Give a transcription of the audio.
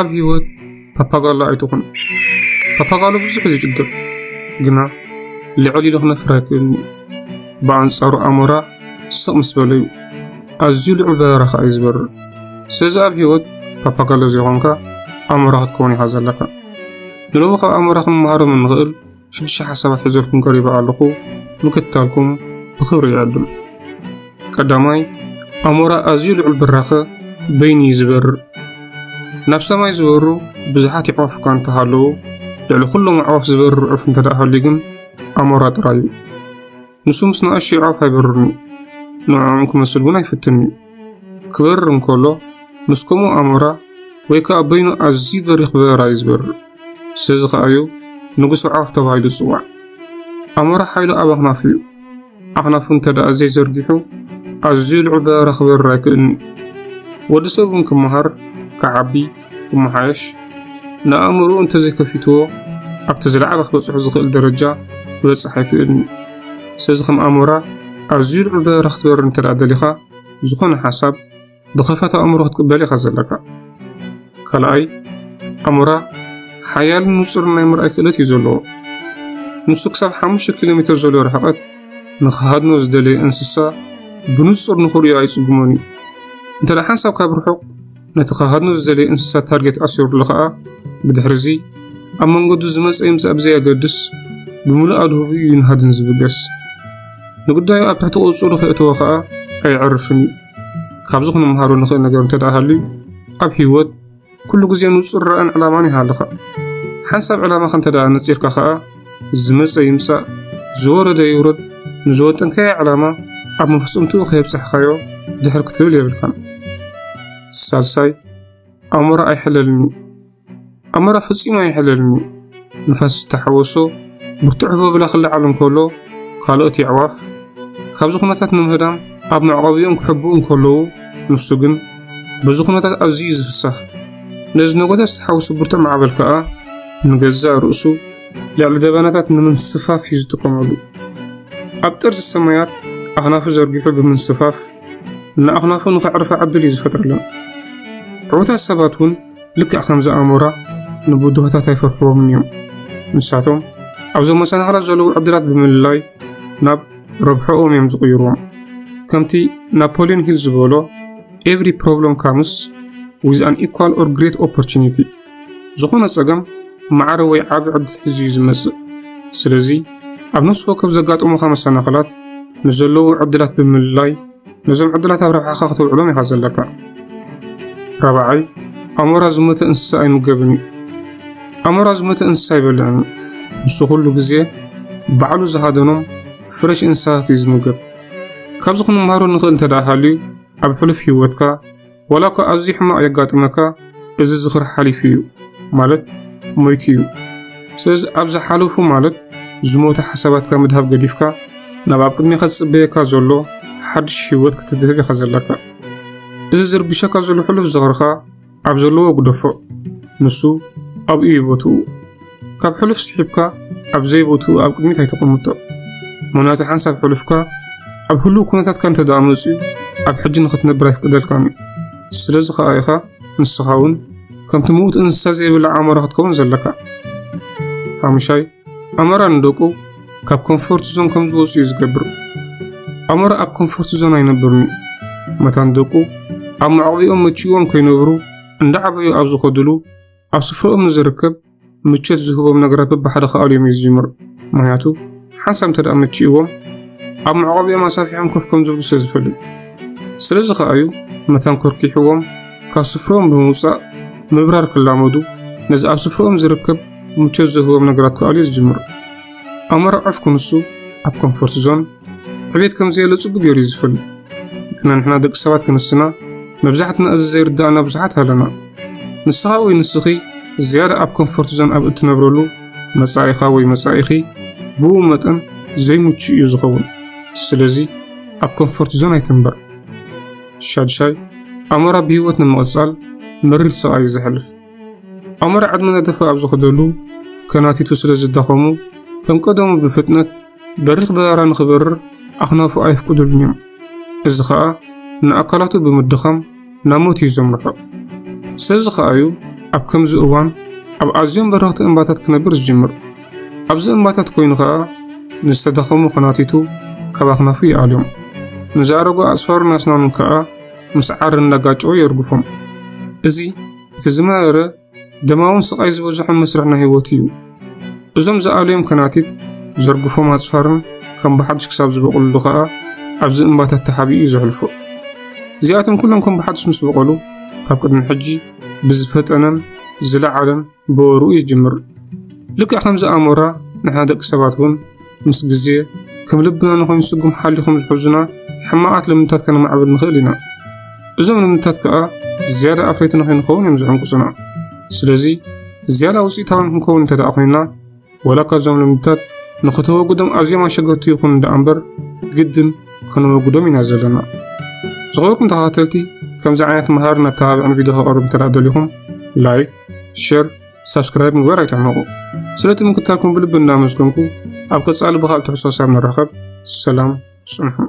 అవ్యూత్ పప్పగాళ్ళు ఆడుతుకున్ పప్పగాళ్ళు ብዙሕ ዝጅግር ግና ልዕሊ ዝኾነ ፍረ ክህልዎ ብኣንጻሩ ኣሞራ ስቕ ምስ በለ እዩ ኣዝዩ ልዑል በረኻ እዩ ዝበርር ስለዚ ኣብ ህይወት ፓፓጋሎ ዘይኮንካ ኣሞራ ክትከውን ኢኻ ዘለካ ንሎሚ ካብ ኣሞራ ክንመሃሮም እንኽእል ሽዱሽተ ሓሳባት ሒዘልኩም ቀሪባ ኣለኹ ምክትታልኩም ብክብሪ ይዕድም ቀዳማይ ኣሞራ ኣዝዩ ልዑል በራኸ በይኒ እዩ ዝበርር ናብ ሰማይ ዝበሩ ብዙሓት ይዕዋፍ እኳ እንተሃለዉ ልዕሊ ኩሎም ኣዕዋፍ ዝበርር ዕፍ እንተዳእሃሉ ግን ኣሞራ ጥራይ እዩ ንሱ ምስ ንኣሽ ይዕዋፍ ኣይበርርን እዩ ንዕኦም ክመስል እውን ኣይፍትን እዩ ክበርር እንከሎ ምስ ከምኡ ኣሞራ ወይ ከዓ በይኑ ኣዝዩ በሪኽ በረራ እዩ ዝበርር ስለዚ ከዓዩ ንጉስ ኣዕዋፍ ተባሂሉ ይፅዋዕ ኣሞራ ሓይሉ ኣብ ኣኽናፍ እዩ ኣኽናፉ እንተደኣ ዘይዘርጊሑ ኣዝዩ ልዑል በረራ ክበርር ኣይክእልን ወዲ ሰብ እውን ክመሃር كعبي ومعاش نأمر أن تزيك في تو أبتزل على خبز حزق الدرجة خبز حيك إن سزخم أمورا أزير عبد رخت بر انت زخون حسب بخفة أمور تقبلي خزلك كلاي أمورا حيال نصر نمر أكلت يزولو نصك سب حمش كيلومتر زولو رحقت نخهد نوز دلي انسسا بنصر نخوري عيسو جموني انت لحن سب كابر حق نتخهرنا زلي انسا تارجت اسيور لقاء بدحرزي اما نقود زمس ايمس ابزي اقدس بمولا ادهو يون هادن زبقس نقود دايو ابتحت او صورو خي اتواقاء اي عرفني خابزوخنا مهارو نخي نقام تدعى هالي اب هيوات كل قزيان نصر رأن علاماني هالقاء حنساب علامة خان تدعى نتصير كخاء زمس ايمسا زور دايورد نزوتن كاي علامة اب مفصومتو خيب سحقايو دحر كتير ليبلكان ሳልሳይ ኣእምሮ ኣይሕለልኒ ኣእምሮ ፍጺሙ ኣይሕለልኒ ንፋስ ዝተሓወሶ ብርቱዕ በብላ ክላዓሉ እንከሎ ካልኦት ይዕዋፍ ካብዚ ኩነታት ንምህዳም ኣብ መዕቆቢኦም ክሕብኡ እንከለዉ ንሱ ግን በዚ ኩነታት ኣዝዩ ዝፍሳሕ ነዚ ነጎታት ዝተሓወሱ ብርቱዕ ማዕበል ከዓ ንገዛእ ርእሱ ልዕሊ ደበናታት ንምንስፋፍ እዩ ዝጥቀመሉ ኣብ ጠርዚ ሰማያት ኣኽናፉ ዘርጊሑ ብምንስፋፍ ንኣኽናፉ ንኸዕርፈ ዓድል እዩ ዝፈጥረሉ ዕዉታት ሰባት እውን ልክዕ ከም ዝኣእሙራ ንብድሆታት ኣይፈርሕዎምን እዮም ንሳቶም ኣብዞም መሰናኽላት ዘለዉ ዕድላት ብምልላይ ናብ ረብሐኦም እዮም ዝቕይርዎም ከምቲ ናፖሊዮን ሂል ዝበሎ ኤቭሪ ፕሮብለም ካምስ ዊዝ ኣን ኢኳል ኦር ግሬት ኦፖርቹኒቲ ዝኾነ ጸገም ማዕረ ወይ ዓብ ዕድል ሒዙ እዩ ዝመጽእ ስለዚ ኣብ ነፍሲ ወከፍ ዘጋጥሙኻ መሰናኽላት ንዘለዉ ዕድላት ብምልላይ نزل عدلات أبرح أخاخته العلوم يحزن لك ربعي أمور أزمة إنسا أي مقابني أمور أزمة إنسا أي بلعن السهول لقزية بعلو زهادنهم فرش إنسا تيز مقاب كابزخن مهارو نخل تداحالي أبحل في وقتك ولك أزيح ما أيقات مكا إزي زخر حالي فيو مالت ميتيو سيز أبز حالو فو مالت زموت حسابات كامدها بقديفك نباب قدمي خلص بيكا زولو ሓድሽ ህይወት ክትድህብ ኢኻ ዘለካ እዚ ዝርብሸካ ዘሎ ሕሉፍ ዝኽርኻ ኣብ ዘለዎ ጉደፎ ንሱ ኣብኡ ይቦትኡ ካብ ሕሉፍ ስሒብካ ኣብ ዘይቦትኡ ኣብ ቅድሚት ኣይተቐምጦ ምክንያቱ ሓንሳብ ሕሉፍካ ኣብ ህሉው ኩነታትካ እንተ ደኣ መፅኡ ኣብ ሕጂ ንኽትነብር ኣይፍቅደልካን እዩ ስለዚ ከዓ ኢኻ ንስኻ እውን ከምቲ ምዉት እንስሳ ዘይብላ ኣመራ ክትከውን ዘለካ ሓሙሻይ ኣመራ ንደቁ ካብ ኮምፎርት ዞን ከም ዝወፅኡ እዩ ዝገብር عمر ኣብ ኮንፎርት ዞን ኣይነበሩን መታንደቁ ኣብ መዕቆቢኦም መችዎም ከይነብሩ እንዳዓበዩ ኣብ ዝኸድሉ ኣብ ስፍሮኦም ንዝርከብ ምቾት ዝህቦም ነገራት በብሓደ ከኣልዮም እዩ ዝጅምር ምክንያቱ ሓንሳብ እንተ ደኣ መችእዎም ኣብ መዕቆቢኦም ኣሳፊሖም ከፍ ከም ዝብሉ ስለ ዝፈልጥ ስለዚ ከኣዩ መታን ኮርኪሕዎም ካብ ስፍሮኦም ብምውፃእ ምብራር ክላመዱ ነዚ ኣብ ስፍሮኦም ዝርከብ ምቾት ዝህቦም ነገራት ከኣልዩ ዝጅምር ኣመራዕፍ ክንሱ ኣብ ኮንፎርት ዞን حبيت كم زي لوتو بجيري زفل كنا نحنا دك سبات كن السنة مبزحتنا الزير دانا بزحتها لنا نسخا نسخي زيارة أب كومفورت زون أب اتنبرولو مسائخا وي مسائخي بو متن زي موتشي يزغون سلزي أب كومفورت زون يتنبر شاد شاي أمرا بيوتنا مؤسال مرر سعي زحلف أمرا عدمنا عدنا ندفع أبزخدولو كناتي توسلزي دخومو كم قدمو بفتنة بريخ بداران خبرر ኣኽናፉ ኣይፍቅዱልን እዮም እዚ ኸኣ ንኣካላቱ ብምድኻም ናብ ሞት እዩ ዘምርሖ ስለዚ ኸኣ እዩ ኣብ ከምዚ እዋን ኣብ ኣዝዮም በረኽቲ እምባታት ክነብር ዝጅምር ኣብዚ እምባታት ኮይኑ ኸኣ ንዝተደኸሙ ኸናቲቱ ካብ ኣኽናፉ ይኣልዮም ንዝኣረጉ ኣስፋርን ኣስናኑን ከዓ ምስ ዓር እንዳጋጭዎ የርግፎም እዚ እቲ ዝመረረ ደማውን ስቓይ ዝበዝሖም መስርሕ ናይ ህይወት እዩ እዞም ዝኣልዮም ከናቲት ዘርግፎም ኣጽፋርን كم بحدش كساب زبقل لغاء أبزي إنبات التحابي إيزو حلفو زيادة كلهم كم بحدش مسبقلو طب قدن حجي بزفت أنا زلع علم بورو يجمر لك أخمز أمورا نحن دك سباتهم مس كم لبنا نخوين سقم حالي خمس حزنا حماعات لمنتات كان معبد مخيلنا إذا من زيادة أفريت نخوين خوين يمزعون قصنا سلزي زيادة وسيطة نخوين تدأخينا ولكن زمن المنتات نخطو وجودم أزيم عشقرتي يكون دأمبر جدا كانوا وجودهم ينزلنا صغيركم تخاطلتي كم زعيت مهار نتابع عن فيديو قرب تلعدوا لكم لايك شير سبسكرايب من وراء تعمقوا سلاتي ممكن تاكم بالبرنامج كنكو أبقى تسأل بها التحسوس عن الرخب السلام سنحن